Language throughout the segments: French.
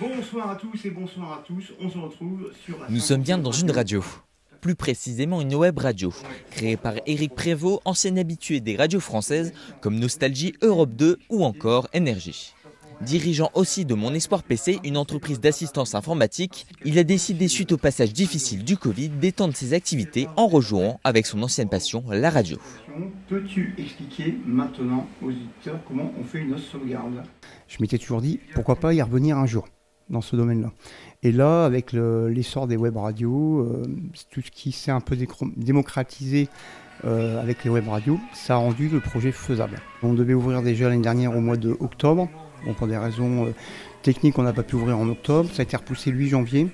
Bonsoir à tous et bonsoir à tous. On se retrouve sur la Nous sommes bien dans une radio. Plus précisément une web radio, créée par Éric Prévost, ancien habitué des radios françaises comme Nostalgie, Europe 2 ou encore Énergie. Dirigeant aussi de Mon Espoir PC, une entreprise d'assistance informatique, il a décidé suite au passage difficile du Covid d'étendre ses activités en rejouant avec son ancienne passion, la radio. Peux-tu expliquer maintenant aux auditeurs comment on fait une sauvegarde? Je m'étais toujours dit, pourquoi pas y revenir un jour? Dans ce domaine-là. Et là, avec l'essor des web radios, euh, tout ce qui s'est un peu démocratisé euh, avec les web radios, ça a rendu le projet faisable. On devait ouvrir déjà l'année dernière au mois de octobre. Bon, pour des raisons euh, techniques, on n'a pas pu ouvrir en octobre. Ça a été repoussé le 8 janvier.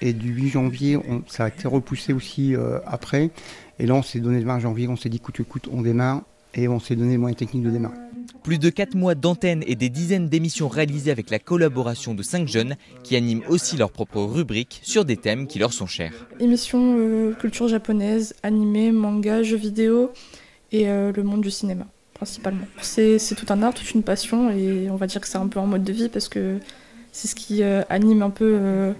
Et du 8 janvier, ça a été repoussé aussi après. Et là, on s'est donné le 20 janvier, on s'est dit, écoute, écoute, on démarre. Et on s'est donné les moyens techniques de démarrer. Plus de 4 mois d'antenne et des dizaines d'émissions réalisées avec la collaboration de 5 jeunes qui animent aussi leurs propres rubriques sur des thèmes qui leur sont chers. Émissions euh, culture japonaise, animé, manga, jeux vidéo et le monde du cinéma principalement. C'est tout un art, toute une passion et on va dire que c'est un peu un mode de vie parce que c'est ce qui euh, anime un peu, euh,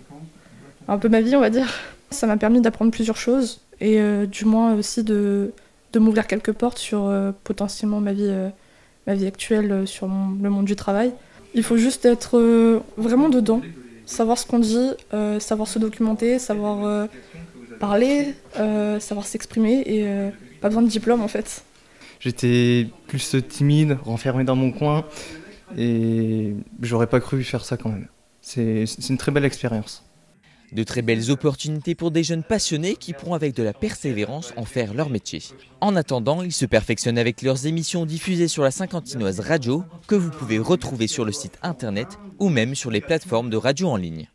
un peu ma vie, on va dire. Ça m'a permis d'apprendre plusieurs choses et euh, du moins aussi de, de m'ouvrir quelques portes sur potentiellement ma vie, ma vie actuelle, sur le monde du travail. Il faut juste être vraiment dedans, savoir ce qu'on dit, savoir se documenter, savoir parler, savoir s'exprimer et pas besoin de diplôme en fait. J'étais plus timide, renfermé dans mon coin, et j'aurais pas cru faire ça quand même. C'est une très belle expérience. De très belles opportunités pour des jeunes passionnés qui pourront avec de la persévérance en faire leur métier. En attendant, ils se perfectionnent avec leurs émissions diffusées sur la Cinquantinoise Radio que vous pouvez retrouver sur le site internet ou même sur les plateformes de radio en ligne.